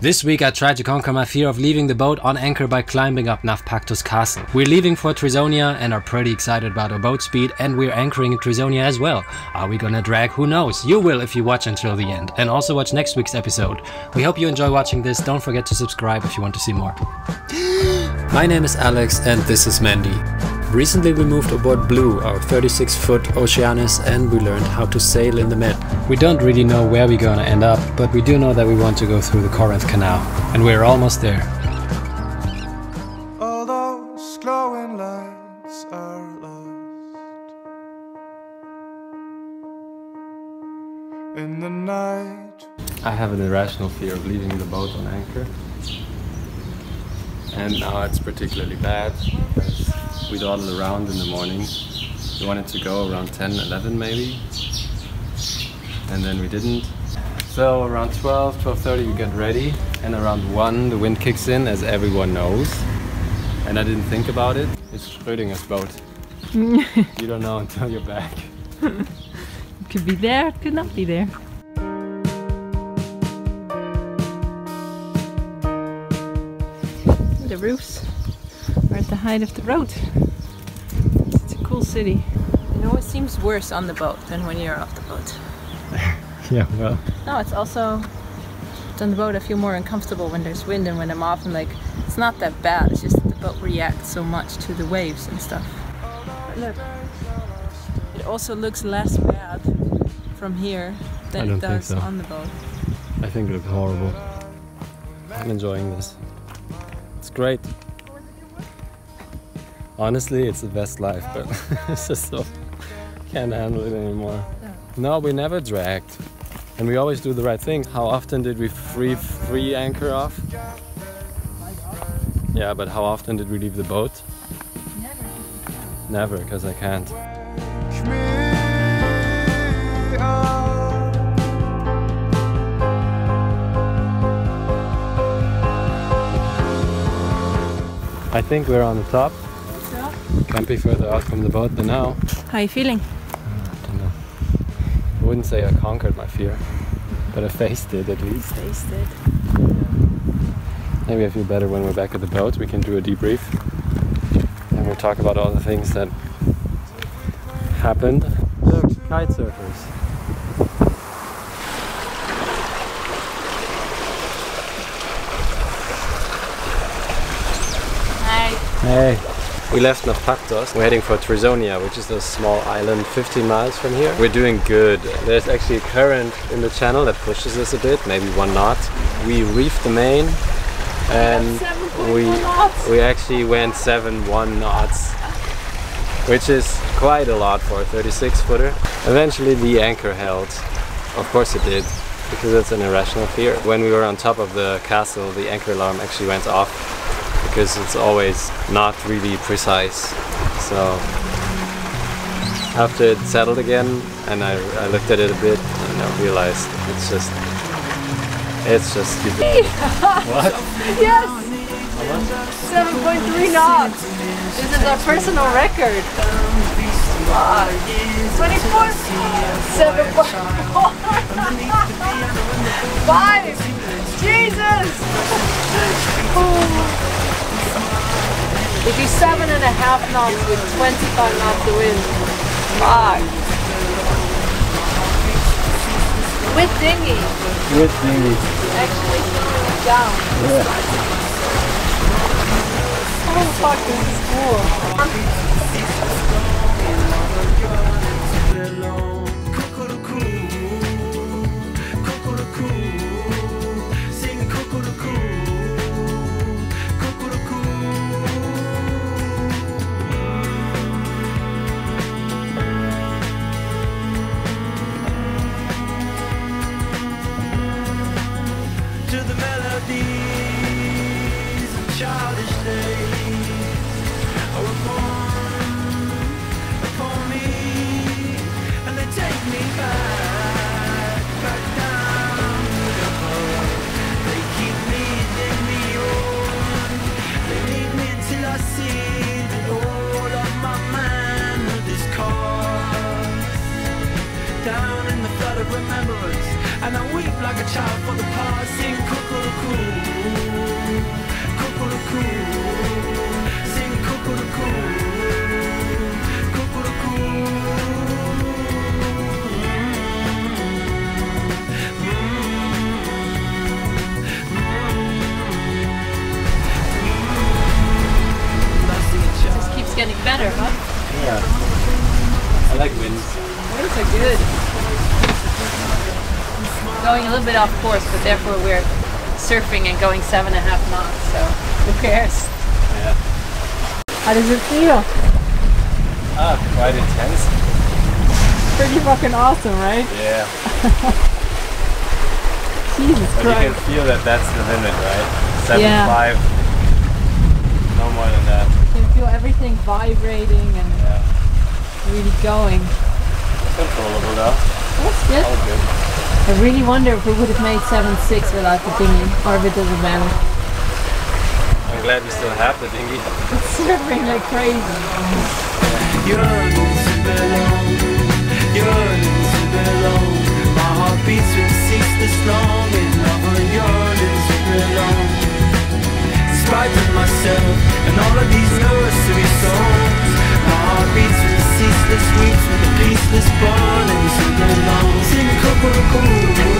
This week I tried to conquer my fear of leaving the boat on anchor by climbing up Navpaktos Castle. We're leaving for Trizonia and are pretty excited about our boat speed and we're anchoring in Trizonia as well. Are we gonna drag? Who knows? You will if you watch until the end and also watch next week's episode. We hope you enjoy watching this. Don't forget to subscribe if you want to see more. my name is Alex and this is Mandy. Recently we moved aboard Blue, our 36 foot Oceanis, and we learned how to sail in the Med. We don't really know where we're gonna end up, but we do know that we want to go through the Corinth Canal, and we're almost there. All those glowing lights are lost in the night. I have an irrational fear of leaving the boat on anchor. And now it's particularly bad because we dawdled around in the morning. We wanted to go around 10, 11 maybe. And then we didn't. So around 12, 12.30 we get ready. And around 1 the wind kicks in as everyone knows. And I didn't think about it. It's Schrödinger's boat. you don't know until you're back. It could be there, it could not be there. The roofs are at the height of the road. It's a cool city. It always seems worse on the boat than when you're off the boat. Yeah, well. No, it's also on the boat I feel more uncomfortable when there's wind and when I'm off and like it's not that bad. It's just that the boat reacts so much to the waves and stuff. But look, it also looks less bad from here than it does so. on the boat. I think it looks horrible. I'm enjoying this. It's great. Honestly, it's the best life, but it's just so can't handle it anymore. No, we never dragged, and we always do the right thing. How often did we free free anchor off? Yeah, but how often did we leave the boat? Never, because I can't. Catch me up. I think we're on the top. Can't be further out from the boat than now. How are you feeling? I don't know. I wouldn't say I conquered my fear, but I faced it at least. Tasted. Maybe I feel better when we're back at the boat. We can do a debrief and we'll talk about all the things that happened. Look, kite surfers. Hey. We left Navpaktos. We're heading for Trizonia, which is a small island 15 miles from here. We're doing good. There's actually a current in the channel that pushes us a bit, maybe one knot. We reefed the main and we we actually went 7-1 knots, which is quite a lot for a 36 footer. Eventually the anchor held. Of course it did, because it's an irrational fear. When we were on top of the castle, the anchor alarm actually went off because it's always not really precise. So after it settled again and I, I looked at it a bit and I realized it's just it's just stupid. what? Yes! 7.3 knots! This is our personal record. Fuck. 24? 7.4! 5! Jesus! We do seven and a half knots with 25 knots of wind. Fuck. With dinghy. With dinghy. Actually down. Oh fuck, this is cool. Good. Going a little bit off course, but therefore we're surfing and going seven and a half knots, so who cares? Yeah. How does it feel? Ah, quite intense. Pretty fucking awesome, right? Yeah. Jesus But you can feel that that's the limit, right? Seven Yeah. five. No more than that. You can feel everything vibrating and Yeah. Really going. Controllable though. That's good. All good. I really wonder if we would have made 7-6 without the dinghy, or if it doesn't matter. I'm glad we still have the dinghy. It's surfing like crazy. yearnings below, yearnings below. My heart beats with ceaseless longing of a yearnings below. In spite of myself and all of these nursery songs, my heart beats with ceaseless weeps with the peaceless burnings below. Sing Kokoroko, Kokoroko,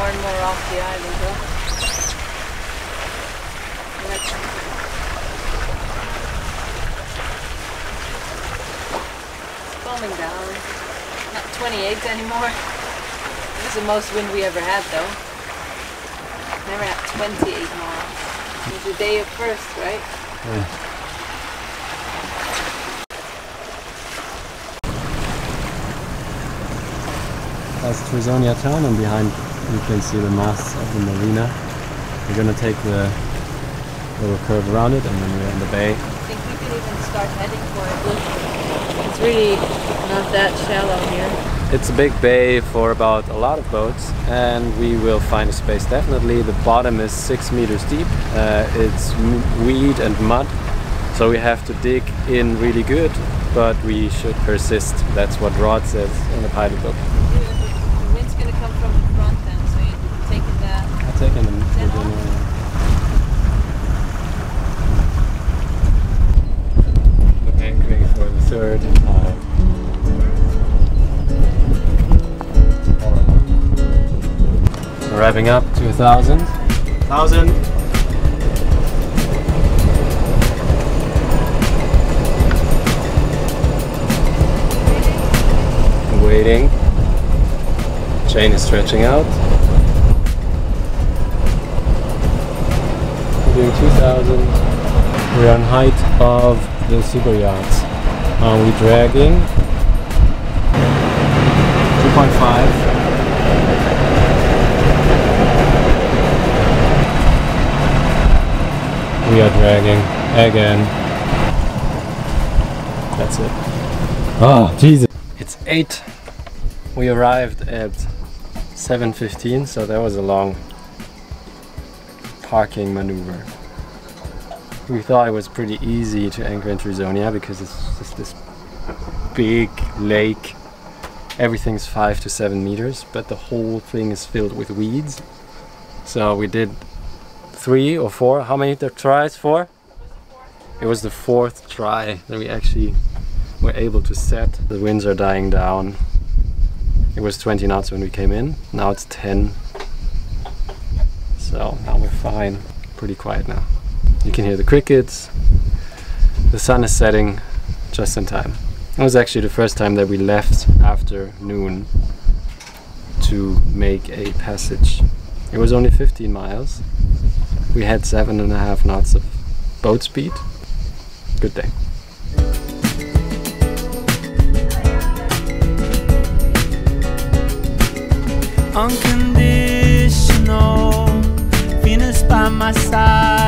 more and more off the island. It's down. Not 28 anymore. It was the most wind we ever had, though. Never had 28 miles. It was the day of first, right? Yeah. That's Trizonia town and behind you can see the mass of the marina. We're gonna take the little curve around it and then we're in the bay. I think we could even start heading for it. Look, it's really not that shallow here. It's a big bay for about a lot of boats and we will find a space definitely. The bottom is six meters deep. Uh, it's weed and mud so we have to dig in really good but we should persist. That's what Rod says in the pilot book. The wind's gonna come from the front then, so you're taking that. I'll take in the We're anchoring for the third time. We're wrapping up to a thousand. Thousand. Waiting. Chain is stretching out. We're 2000. We're on height of the super yachts. Are we dragging? 2.5. We are dragging again. That's it. Oh, Jesus. It's 8. We arrived at 7.15, so that was a long parking maneuver. We thought it was pretty easy to anchor in Trizonia because it's just this big lake. Everything's five to seven meters, but the whole thing is filled with weeds. So we did three or four. How many tries? Four. It was the fourth try that we actually were able to set. The winds are dying down. It was 20 knots when we came in. Now it's 10. So now we're fine. Pretty quiet now. You can hear the crickets. The sun is setting just in time. It was actually the first time that we left after noon to make a passage. It was only 15 miles. We had seven and a half knots of boat speed. Good day. unconditional. My side,